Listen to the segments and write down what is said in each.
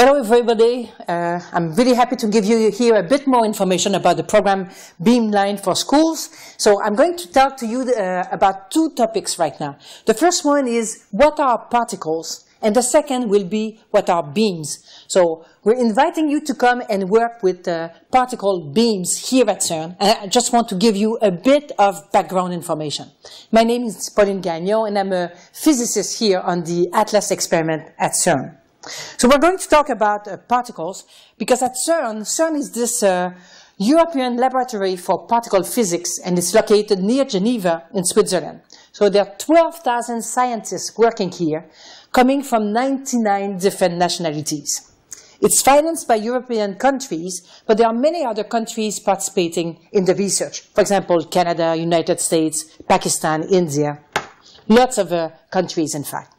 Hello everybody, uh, I'm really happy to give you here a bit more information about the program Beamline for Schools. So I'm going to talk to you uh, about two topics right now. The first one is what are particles and the second will be what are beams. So we're inviting you to come and work with uh, particle beams here at CERN. And I just want to give you a bit of background information. My name is Pauline Gagnon and I'm a physicist here on the ATLAS experiment at CERN. So we're going to talk about uh, particles because at CERN, CERN is this uh, European laboratory for particle physics and it's located near Geneva in Switzerland. So there are 12,000 scientists working here coming from 99 different nationalities. It's financed by European countries, but there are many other countries participating in the research. For example, Canada, United States, Pakistan, India, lots of uh, countries in fact.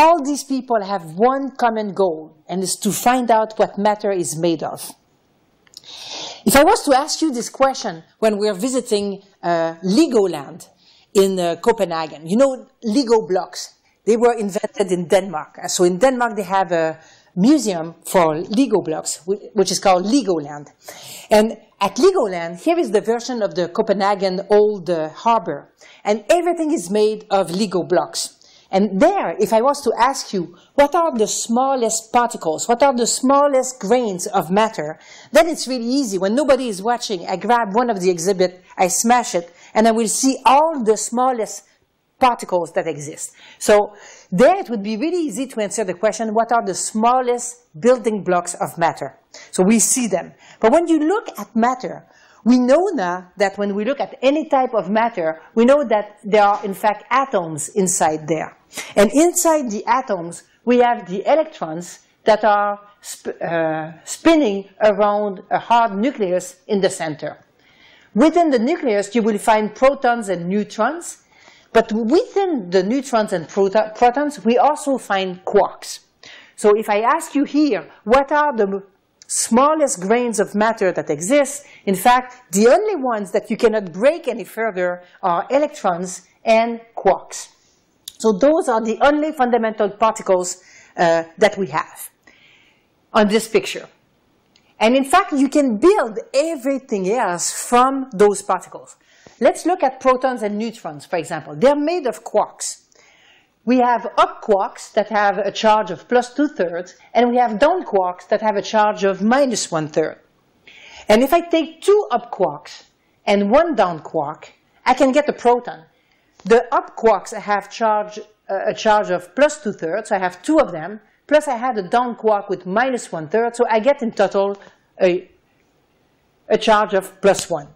All these people have one common goal, and it's to find out what matter is made of. If I was to ask you this question when we are visiting uh, Legoland in uh, Copenhagen, you know Lego blocks, they were invented in Denmark. So in Denmark they have a museum for Lego blocks, which is called Legoland. And at Legoland, here is the version of the Copenhagen old uh, harbor. And everything is made of Lego blocks. And there, if I was to ask you, what are the smallest particles, what are the smallest grains of matter, then it's really easy. When nobody is watching, I grab one of the exhibit, I smash it, and I will see all the smallest particles that exist. So there it would be really easy to answer the question, what are the smallest building blocks of matter? So we see them. But when you look at matter, we know now that when we look at any type of matter, we know that there are in fact atoms inside there. And inside the atoms, we have the electrons that are sp uh, spinning around a hard nucleus in the center. Within the nucleus, you will find protons and neutrons, but within the neutrons and proto protons, we also find quarks. So if I ask you here, what are the smallest grains of matter that exist, in fact, the only ones that you cannot break any further are electrons and quarks. So those are the only fundamental particles uh, that we have on this picture. And in fact, you can build everything else from those particles. Let's look at protons and neutrons, for example. They're made of quarks. We have up quarks that have a charge of plus two-thirds, and we have down quarks that have a charge of minus one-third. And if I take two up quarks and one down quark, I can get a proton. The up quarks have charge, uh, a charge of plus two-thirds, so I have two of them, plus I have a down quark with minus one-third, so I get in total a, a charge of plus one.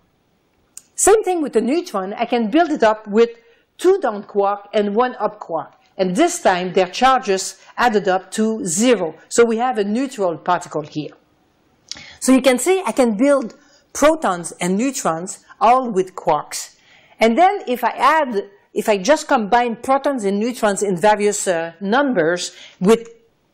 Same thing with the neutron, I can build it up with two down quark and one up quark. And this time their charges added up to zero. So we have a neutral particle here. So you can see I can build protons and neutrons all with quarks. And then if I add, if I just combine protons and neutrons in various uh, numbers with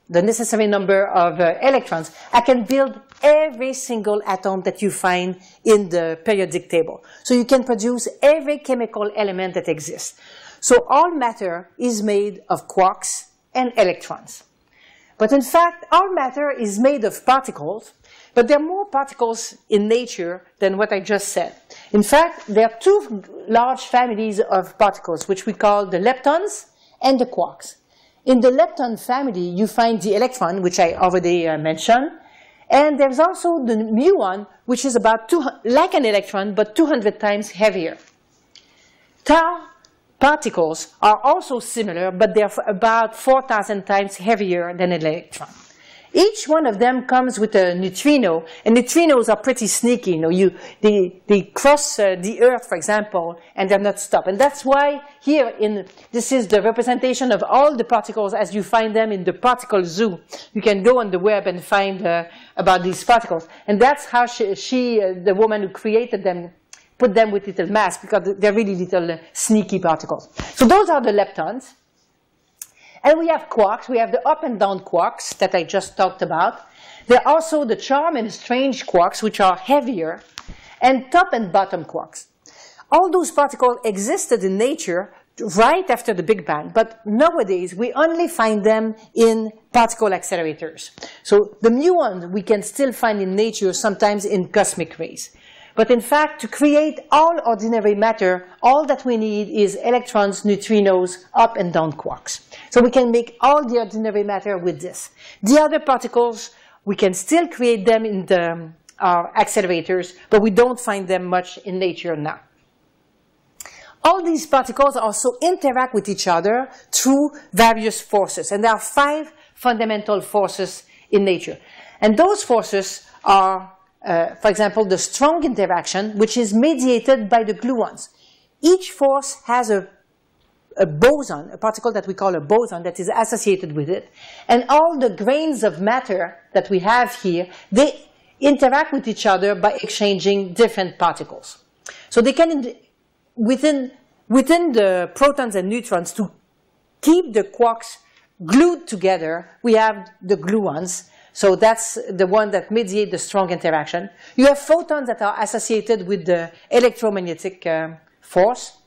the necessary number of uh, electrons, I can build every single atom that you find in the periodic table. So you can produce every chemical element that exists. So all matter is made of quarks and electrons. But in fact, all matter is made of particles, but there are more particles in nature than what I just said. In fact, there are two large families of particles, which we call the leptons and the quarks. In the lepton family, you find the electron, which I already uh, mentioned, and there's also the muon, which is about two, like an electron, but 200 times heavier. Tau particles are also similar, but they're about 4,000 times heavier than an electron. Each one of them comes with a neutrino, and neutrinos are pretty sneaky. You know, you, they, they cross uh, the Earth, for example, and they're not stopped. And that's why here, in this is the representation of all the particles as you find them in the particle zoo. You can go on the web and find uh, about these particles. And that's how she, she uh, the woman who created them, put them with little mass, because they're really little uh, sneaky particles. So those are the leptons. And we have quarks. We have the up and down quarks that I just talked about. There are also the charm and strange quarks, which are heavier, and top and bottom quarks. All those particles existed in nature right after the Big Bang, but nowadays we only find them in particle accelerators. So the muons we can still find in nature, sometimes in cosmic rays. But in fact, to create all ordinary matter, all that we need is electrons, neutrinos, up and down quarks. So we can make all the ordinary matter with this. The other particles, we can still create them in the, um, our accelerators, but we don't find them much in nature now. All these particles also interact with each other through various forces. And there are five fundamental forces in nature. And those forces are, uh, for example, the strong interaction, which is mediated by the gluons. Each force has a, a boson, a particle that we call a boson that is associated with it. And all the grains of matter that we have here, they interact with each other by exchanging different particles. So they can within, within the protons and neutrons to keep the quarks glued together, we have the gluons. So that's the one that mediate the strong interaction. You have photons that are associated with the electromagnetic uh, force.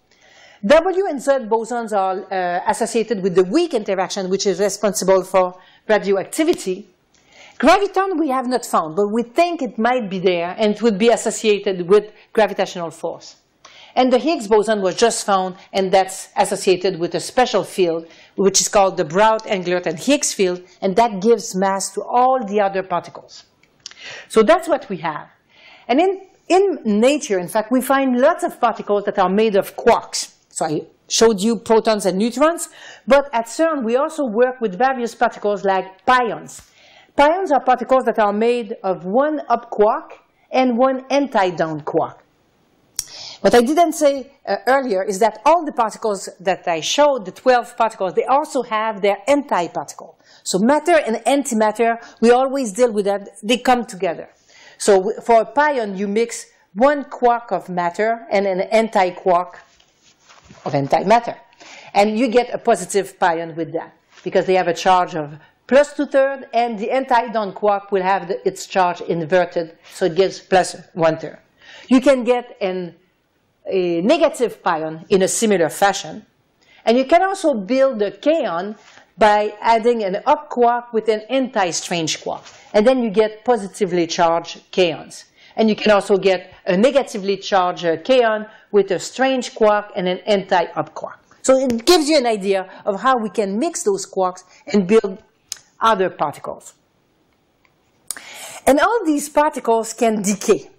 W and Z bosons are uh, associated with the weak interaction, which is responsible for radioactivity. Graviton we have not found, but we think it might be there, and it would be associated with gravitational force. And the Higgs boson was just found, and that's associated with a special field, which is called the Brout, Englert, and Higgs field, and that gives mass to all the other particles. So that's what we have. And in, in nature, in fact, we find lots of particles that are made of quarks. So I showed you protons and neutrons, but at CERN we also work with various particles like pions. Pions are particles that are made of one up quark and one anti-down quark. What I didn't say uh, earlier is that all the particles that I showed, the 12 particles, they also have their antiparticle. So matter and antimatter, we always deal with that. They come together. So for a pion, you mix one quark of matter and an anti-quark of antimatter. And you get a positive pion with that because they have a charge of plus two-thirds, and the anti-down quark will have the, its charge inverted, so it gives plus one-third. You can get an a negative pion in a similar fashion. And you can also build a kaon by adding an up quark with an anti-strange quark. And then you get positively charged kaons. And you can also get a negatively charged uh, kaon with a strange quark and an anti-up quark. So it gives you an idea of how we can mix those quarks and build other particles. And all these particles can decay.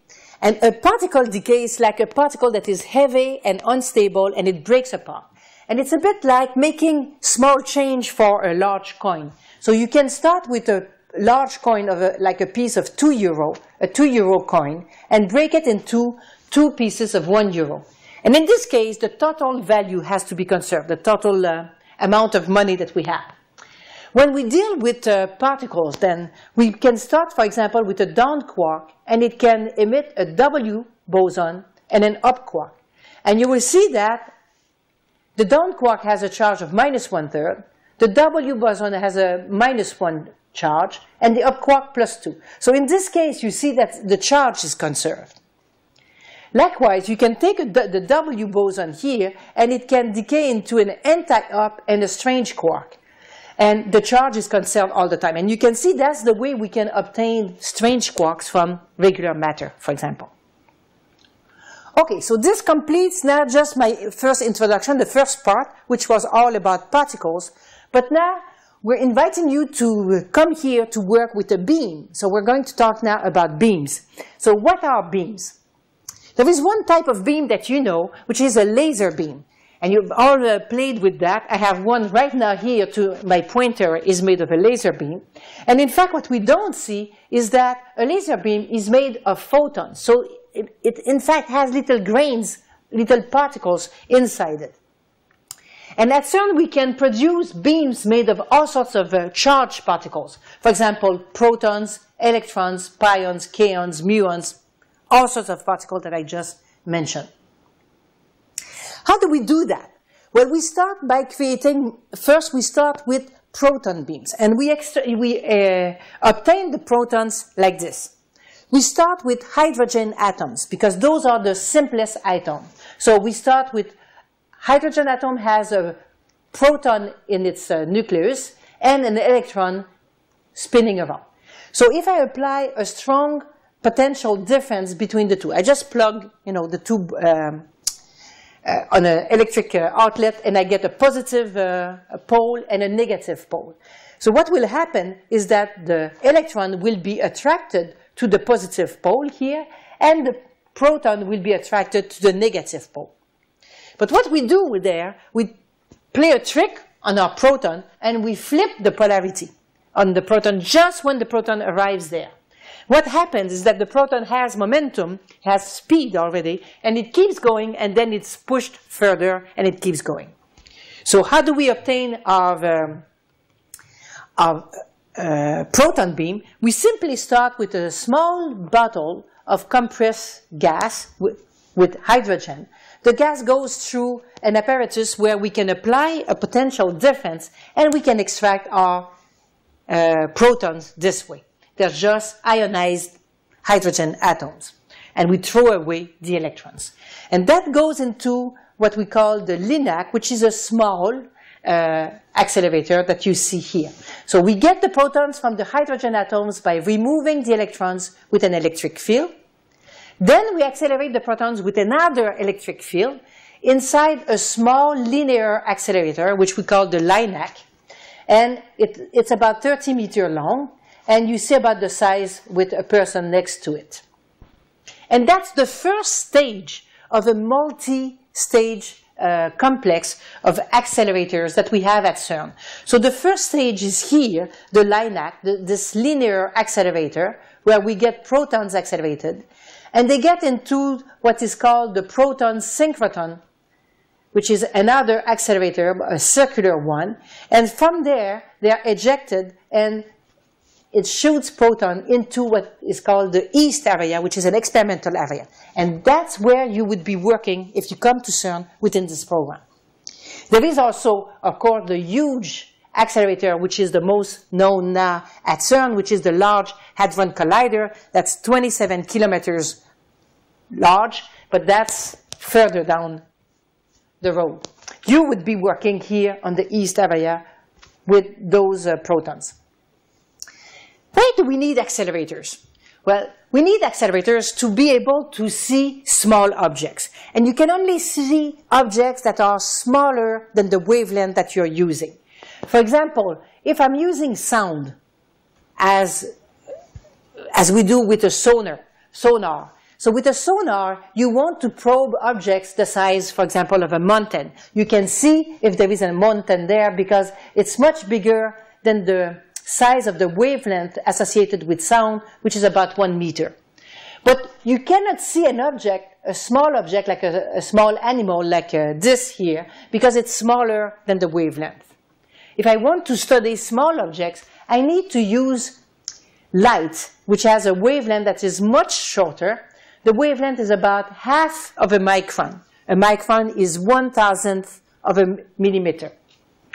And a particle decay is like a particle that is heavy and unstable and it breaks apart. And it's a bit like making small change for a large coin. So you can start with a large coin of a, like a piece of two euro, a two euro coin, and break it into two pieces of one euro. And in this case, the total value has to be conserved, the total uh, amount of money that we have. When we deal with uh, particles, then we can start, for example, with a down quark, and it can emit a W boson and an up quark. And you will see that the down quark has a charge of minus one-third, the W boson has a minus one charge, and the up quark plus two. So in this case, you see that the charge is conserved. Likewise, you can take the W boson here, and it can decay into an anti-up and a strange quark. And the charge is conserved all the time. And you can see that's the way we can obtain strange quarks from regular matter, for example. Okay, so this completes now just my first introduction, the first part, which was all about particles. But now we're inviting you to come here to work with a beam. So we're going to talk now about beams. So what are beams? There is one type of beam that you know, which is a laser beam. And you've all uh, played with that. I have one right now here to my pointer is made of a laser beam. And in fact, what we don't see is that a laser beam is made of photons. So it, it in fact has little grains, little particles inside it. And at CERN, we can produce beams made of all sorts of uh, charged particles. For example, protons, electrons, pions, kaons, muons, all sorts of particles that I just mentioned. How do we do that? Well, we start by creating, first we start with proton beams, and we, we uh, obtain the protons like this. We start with hydrogen atoms, because those are the simplest atoms. So we start with hydrogen atom has a proton in its uh, nucleus and an electron spinning around. So if I apply a strong potential difference between the two, I just plug, you know, the two um, uh, on an electric uh, outlet and I get a positive uh, pole and a negative pole. So what will happen is that the electron will be attracted to the positive pole here and the proton will be attracted to the negative pole. But what we do there, we play a trick on our proton and we flip the polarity on the proton just when the proton arrives there. What happens is that the proton has momentum, has speed already, and it keeps going, and then it's pushed further, and it keeps going. So how do we obtain our, um, our uh, proton beam? We simply start with a small bottle of compressed gas with, with hydrogen. The gas goes through an apparatus where we can apply a potential difference, and we can extract our uh, protons this way. They're just ionized hydrogen atoms. And we throw away the electrons. And that goes into what we call the LINAC, which is a small uh, accelerator that you see here. So we get the protons from the hydrogen atoms by removing the electrons with an electric field. Then we accelerate the protons with another electric field inside a small linear accelerator, which we call the LINAC. And it, it's about 30 meter long and you see about the size with a person next to it. And that's the first stage of a multi-stage uh, complex of accelerators that we have at CERN. So the first stage is here, the LINAC, the, this linear accelerator, where we get protons accelerated. And they get into what is called the proton synchrotron, which is another accelerator, a circular one. And from there, they are ejected and it shoots proton into what is called the east area, which is an experimental area. And that's where you would be working if you come to CERN within this program. There is also, of course, the huge accelerator, which is the most known now at CERN, which is the Large Hadron Collider. That's 27 kilometers large, but that's further down the road. You would be working here on the east area with those uh, protons. Why do we need accelerators? Well, we need accelerators to be able to see small objects. And you can only see objects that are smaller than the wavelength that you're using. For example, if I'm using sound as, as we do with a sonar, sonar, so with a sonar, you want to probe objects the size, for example, of a mountain. You can see if there is a mountain there because it's much bigger than the size of the wavelength associated with sound, which is about one meter. But you cannot see an object, a small object like a, a small animal like uh, this here, because it's smaller than the wavelength. If I want to study small objects, I need to use light, which has a wavelength that is much shorter. The wavelength is about half of a micron. A micron is one thousandth of a millimeter.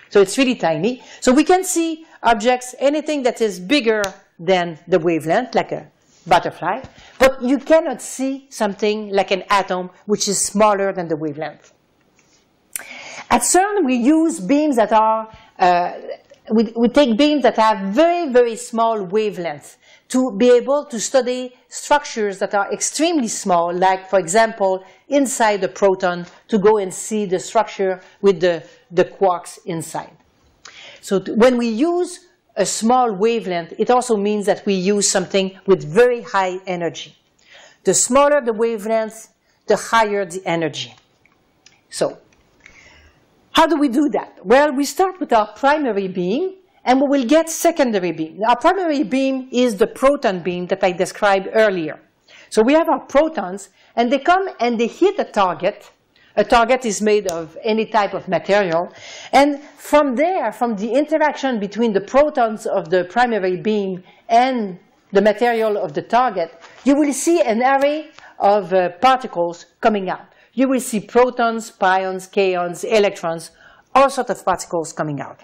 So it's really tiny. So we can see objects, anything that is bigger than the wavelength, like a butterfly, but you cannot see something like an atom which is smaller than the wavelength. At CERN, we use beams that are, uh, we, we take beams that have very, very small wavelengths to be able to study structures that are extremely small, like, for example, inside the proton, to go and see the structure with the, the quarks inside. So when we use a small wavelength, it also means that we use something with very high energy. The smaller the wavelength, the higher the energy. So, how do we do that? Well, we start with our primary beam, and we will get secondary beam. Our primary beam is the proton beam that I described earlier. So we have our protons, and they come and they hit a target, a target is made of any type of material. And from there, from the interaction between the protons of the primary beam and the material of the target, you will see an array of uh, particles coming out. You will see protons, pions, kaons, electrons, all sorts of particles coming out.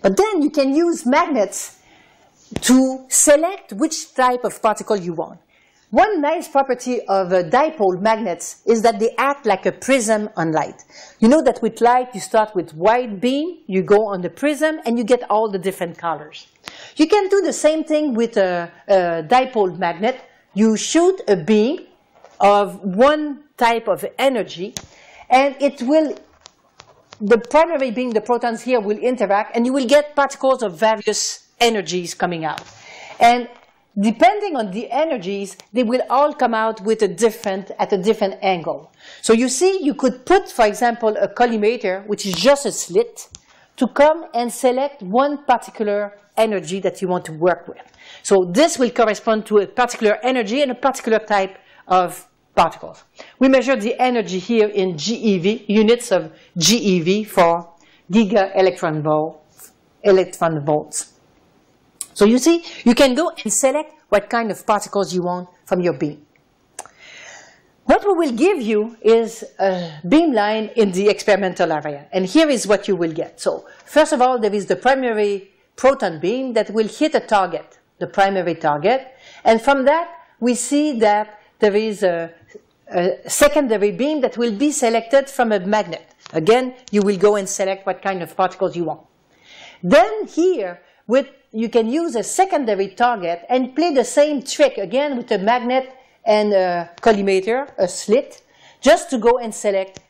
But then you can use magnets to select which type of particle you want. One nice property of uh, dipole magnets is that they act like a prism on light. You know that with light, you start with white beam, you go on the prism, and you get all the different colors. You can do the same thing with a, a dipole magnet. You shoot a beam of one type of energy, and it will, the primary beam, the protons here will interact, and you will get particles of various energies coming out. And depending on the energies, they will all come out with a different, at a different angle. So you see, you could put, for example, a collimator, which is just a slit, to come and select one particular energy that you want to work with. So this will correspond to a particular energy and a particular type of particles. We measure the energy here in GeV, units of GeV for giga electron volt, electron volts. So you see, you can go and select what kind of particles you want from your beam. What we will give you is a beamline in the experimental area. And here is what you will get. So first of all, there is the primary proton beam that will hit a target, the primary target. And from that, we see that there is a, a secondary beam that will be selected from a magnet. Again, you will go and select what kind of particles you want. Then here, with you can use a secondary target and play the same trick again with a magnet and a collimator, a slit, just to go and select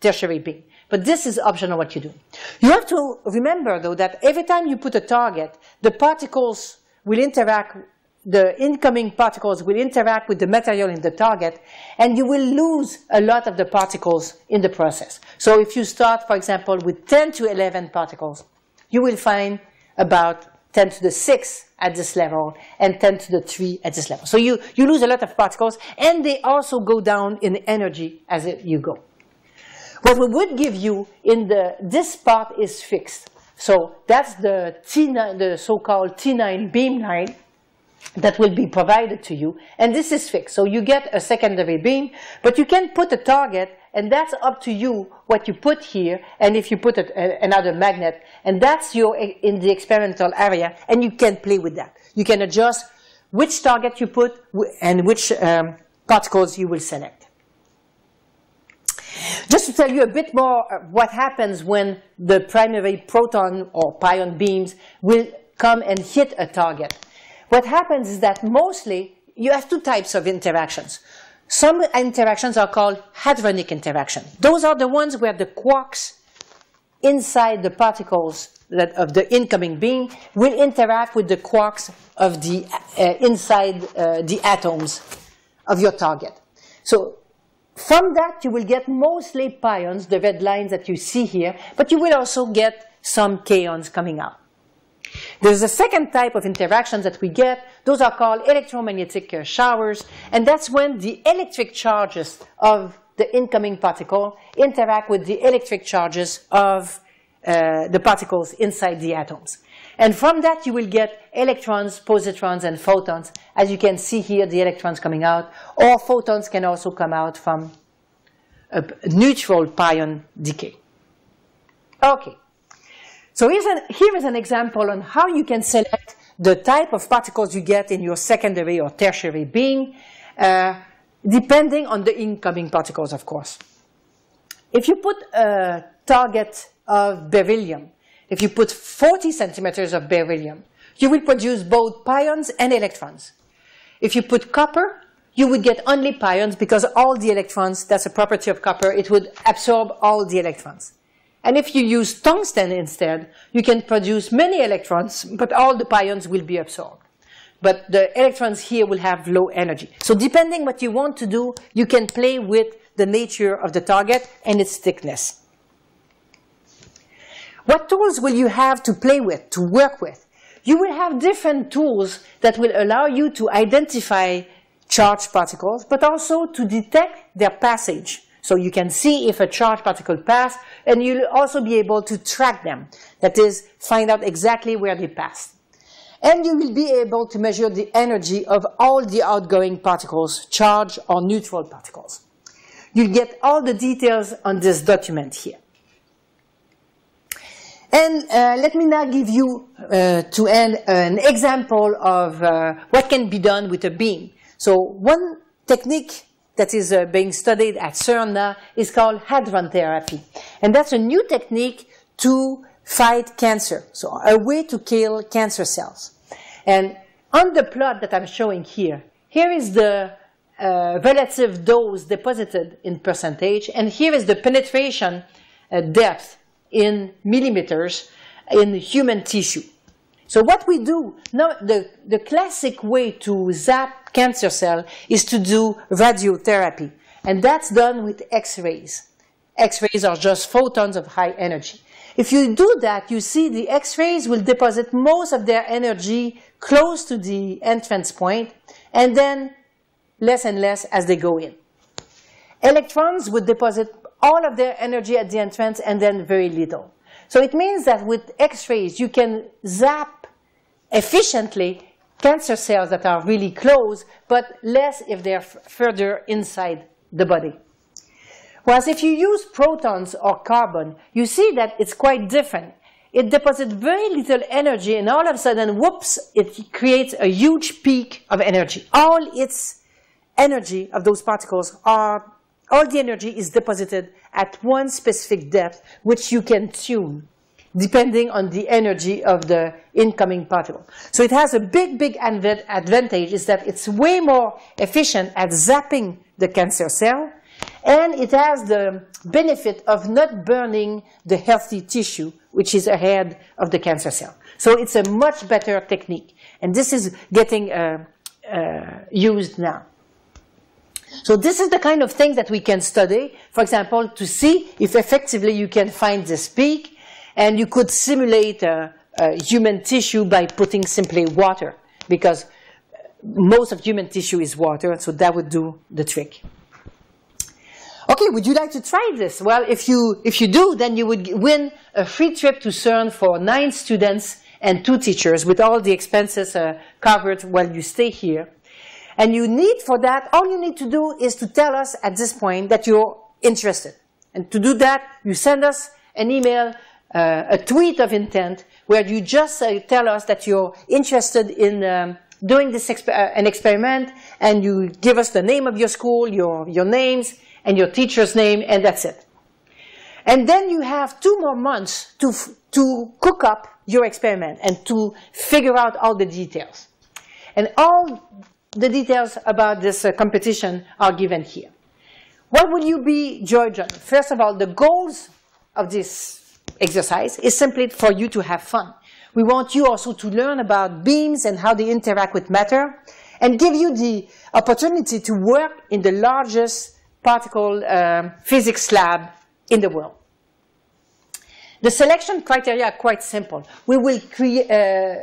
tertiary beam. But this is optional what you do. You have to remember though that every time you put a target, the particles will interact, the incoming particles will interact with the material in the target, and you will lose a lot of the particles in the process. So if you start, for example, with 10 to 11 particles, you will find about 10 to the 6 at this level, and 10 to the 3 at this level. So you, you lose a lot of particles, and they also go down in energy as you go. What we would give you in the, this part is fixed. So that's the T9, the so-called T9 beamline that will be provided to you, and this is fixed. So you get a secondary beam, but you can put a target and that's up to you what you put here, and if you put it, uh, another magnet, and that's your in the experimental area, and you can play with that. You can adjust which target you put and which um, particles you will select. Just to tell you a bit more what happens when the primary proton or pion beams will come and hit a target. What happens is that mostly you have two types of interactions. Some interactions are called hadronic interaction. Those are the ones where the quarks inside the particles that, of the incoming beam will interact with the quarks of the uh, inside uh, the atoms of your target. So from that, you will get mostly pions, the red lines that you see here, but you will also get some kaons coming out. There's a second type of interactions that we get. Those are called electromagnetic uh, showers, and that's when the electric charges of the incoming particle interact with the electric charges of uh, the particles inside the atoms. And from that, you will get electrons, positrons, and photons. As you can see here, the electrons coming out, or photons can also come out from a neutral pion decay. Okay. So an, here is an example on how you can select the type of particles you get in your secondary or tertiary beam, uh, depending on the incoming particles, of course. If you put a target of beryllium, if you put 40 centimeters of beryllium, you will produce both pions and electrons. If you put copper, you would get only pions because all the electrons, that's a property of copper, it would absorb all the electrons. And if you use tungsten instead, you can produce many electrons, but all the pions will be absorbed. But the electrons here will have low energy. So depending what you want to do, you can play with the nature of the target and its thickness. What tools will you have to play with, to work with? You will have different tools that will allow you to identify charged particles, but also to detect their passage. So you can see if a charged particle passed, and you'll also be able to track them. That is, find out exactly where they passed. And you will be able to measure the energy of all the outgoing particles, charged or neutral particles. You'll get all the details on this document here. And uh, let me now give you, uh, to end, an example of uh, what can be done with a beam. So one technique that is uh, being studied at CERN now is called hadron therapy. And that's a new technique to fight cancer. So a way to kill cancer cells. And on the plot that I'm showing here, here is the uh, relative dose deposited in percentage, and here is the penetration uh, depth in millimeters in human tissue. So what we do, now the, the classic way to zap cancer cell is to do radiotherapy. And that's done with X-rays. X-rays are just photons of high energy. If you do that, you see the X-rays will deposit most of their energy close to the entrance point, and then less and less as they go in. Electrons would deposit all of their energy at the entrance and then very little. So it means that with X-rays, you can zap efficiently cancer cells that are really close, but less if they're further inside the body. Whereas if you use protons or carbon, you see that it's quite different. It deposits very little energy, and all of a sudden, whoops, it creates a huge peak of energy. All its energy of those particles are, all the energy is deposited at one specific depth, which you can tune depending on the energy of the incoming particle. So it has a big, big advantage is that it's way more efficient at zapping the cancer cell, and it has the benefit of not burning the healthy tissue, which is ahead of the cancer cell. So it's a much better technique. And this is getting uh, uh, used now. So this is the kind of thing that we can study, for example, to see if effectively you can find this peak, and you could simulate a, a human tissue by putting simply water, because most of human tissue is water, and so that would do the trick. Okay, would you like to try this? Well, if you, if you do, then you would win a free trip to CERN for nine students and two teachers with all the expenses uh, covered while you stay here. And you need for that, all you need to do is to tell us at this point that you're interested. And to do that, you send us an email, uh, a tweet of intent, where you just uh, tell us that you're interested in um, doing this exp uh, an experiment, and you give us the name of your school, your, your names, and your teacher's name, and that's it. And then you have two more months to, to cook up your experiment and to figure out all the details. And all the details about this uh, competition are given here. What will you be on? First of all, the goals of this exercise is simply for you to have fun. We want you also to learn about beams and how they interact with matter and give you the opportunity to work in the largest particle uh, physics lab in the world. The selection criteria are quite simple. We will uh,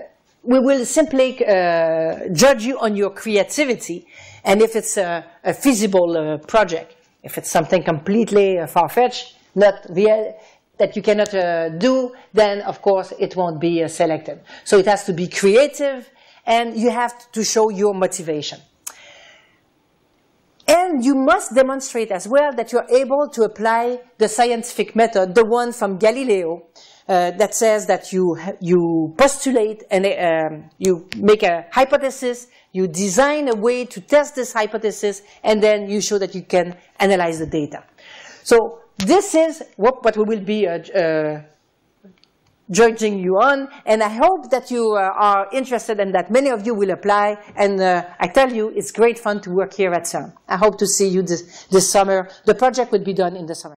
we will simply uh, judge you on your creativity and if it's a, a feasible uh, project. If it's something completely far-fetched, not real, that you cannot uh, do, then of course it won't be uh, selected. So it has to be creative and you have to show your motivation. And you must demonstrate as well that you're able to apply the scientific method, the one from Galileo, uh, that says that you, you postulate and um, you make a hypothesis, you design a way to test this hypothesis, and then you show that you can analyze the data. So this is what, what we will be uh, uh, judging you on, and I hope that you uh, are interested and that many of you will apply, and uh, I tell you, it's great fun to work here at CERN. I hope to see you this, this summer. The project will be done in the summer.